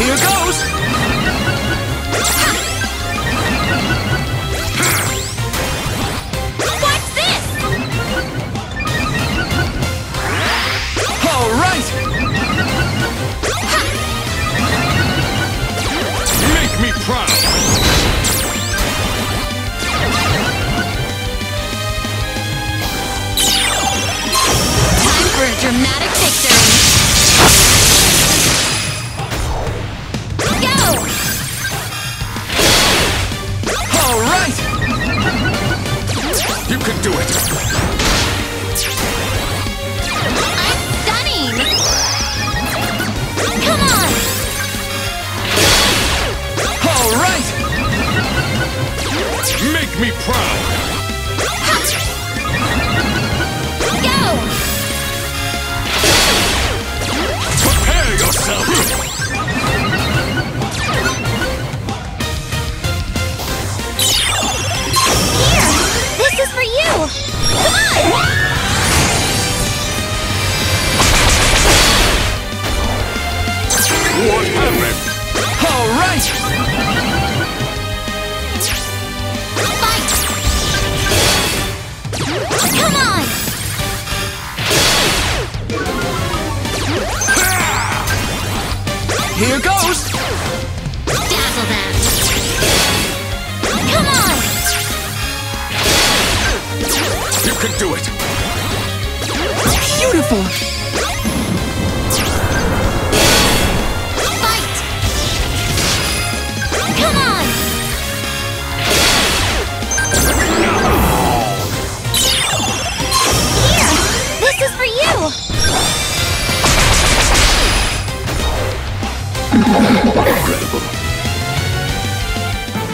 Here goes.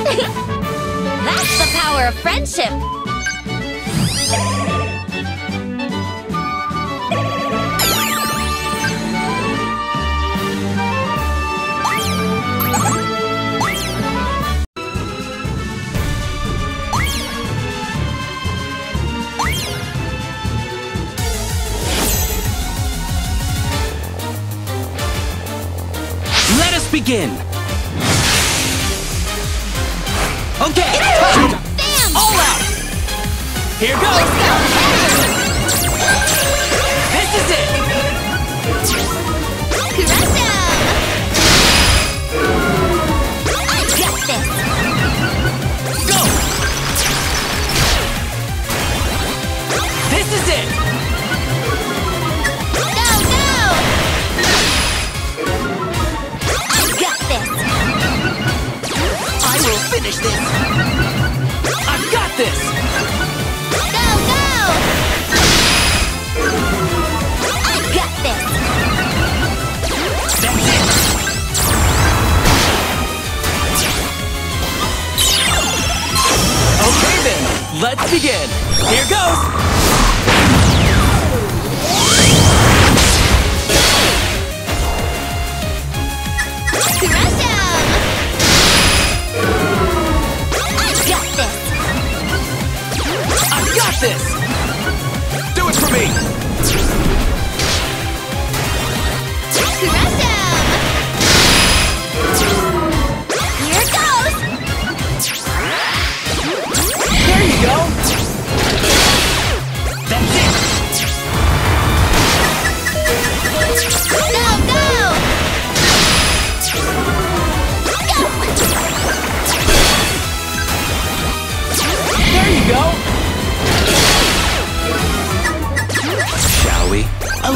That's the power of friendship! Let us begin! Okay. Bam! All out. Here goes. でして。This! Do it for me!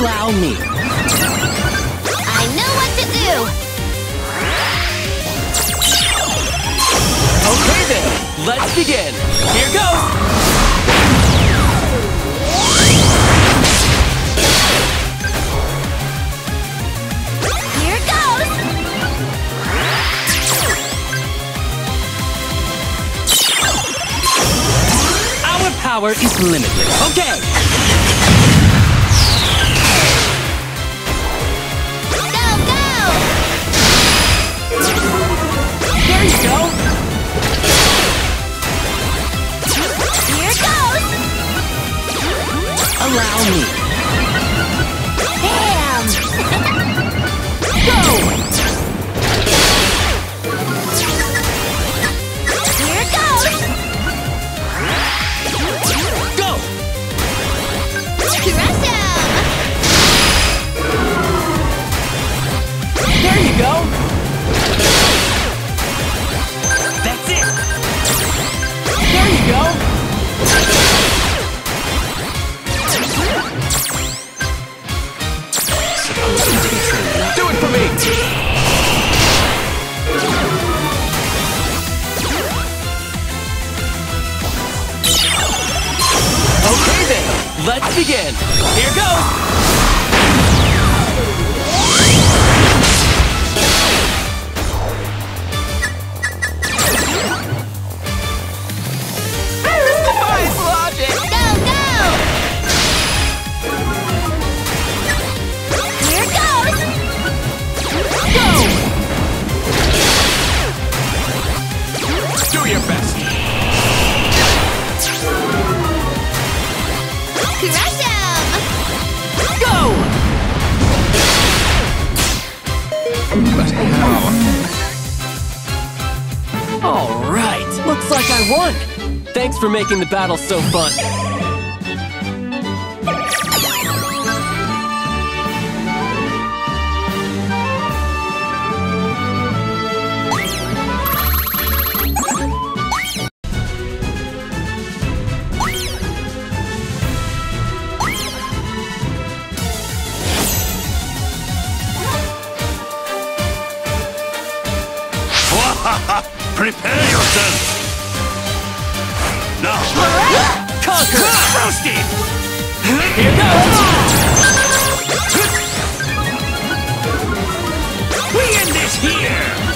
Allow me. I know what to do! Okay then, let's begin. Here goes! Here goes! Our power is limitless. Okay, But how? Alright! Looks like I won! Thanks for making the battle so fun! Prepare yourself! Now! Conquer! Frosty! Here goes! We end this here!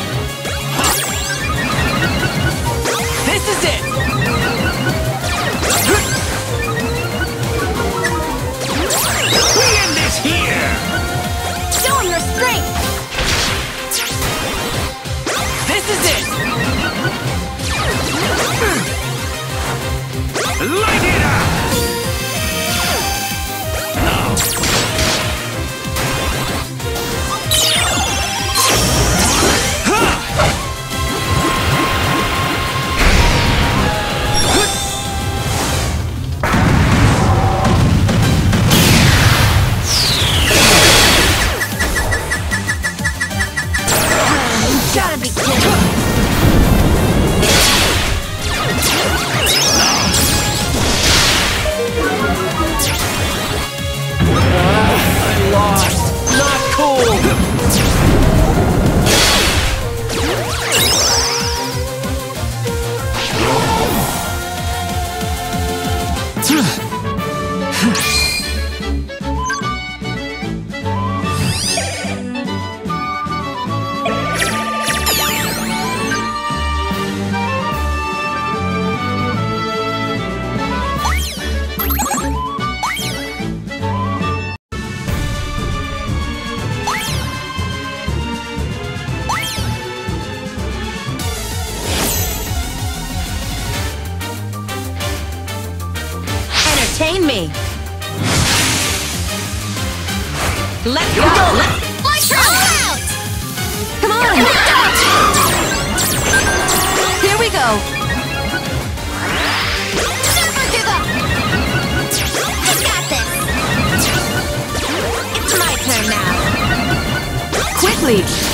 complete.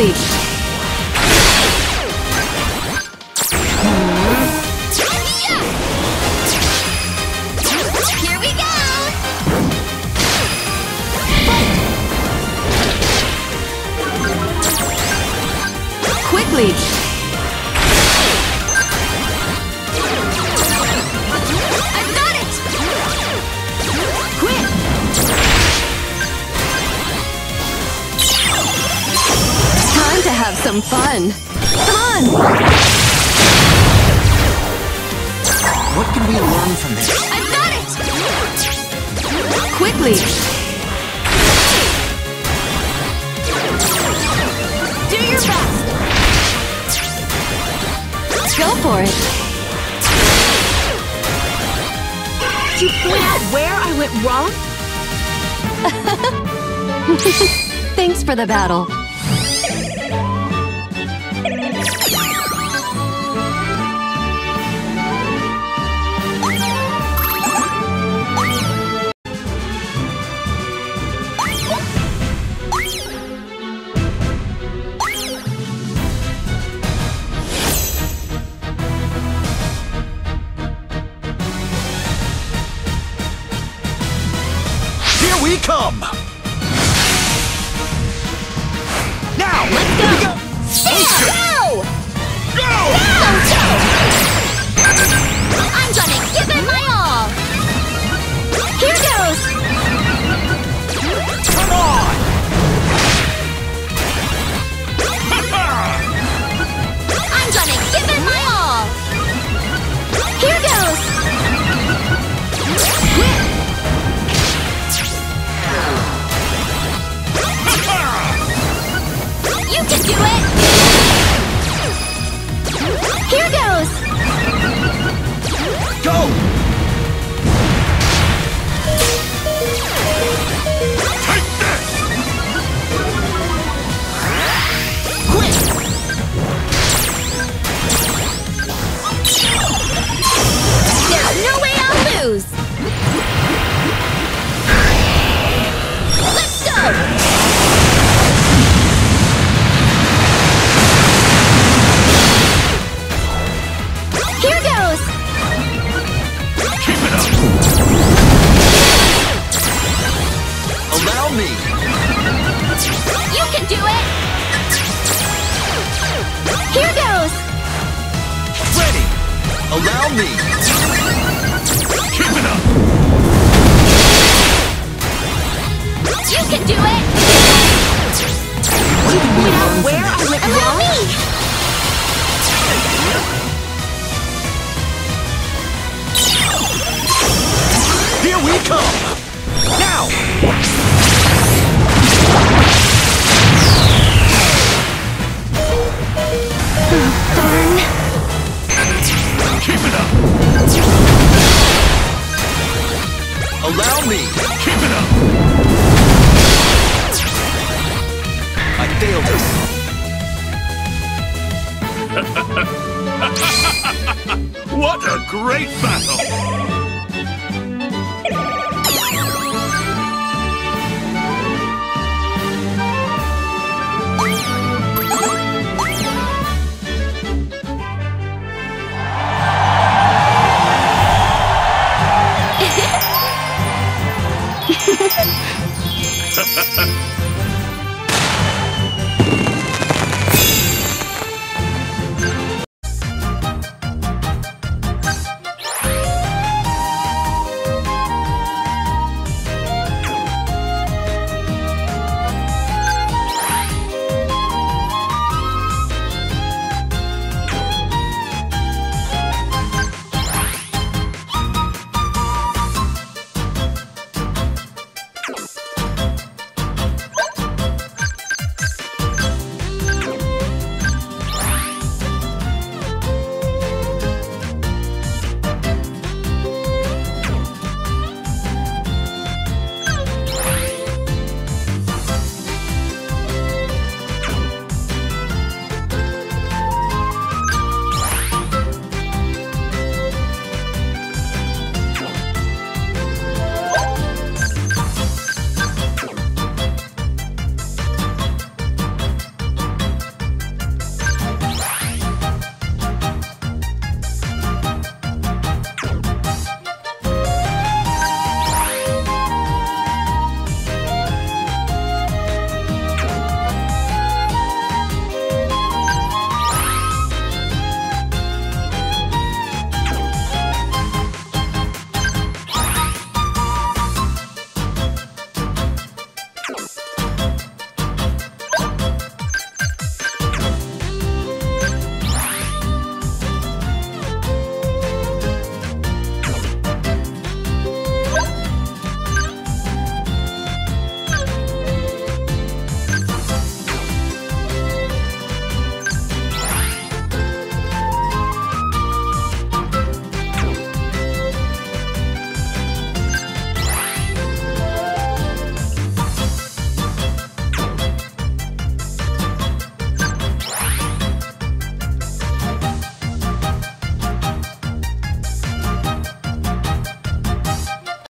Switch. some fun. Come on! What can we learn from this? I've got it! Quickly! Do your best! Go for it! you point out where I went wrong? Thanks for the battle. what a great battle! Ha ha ha!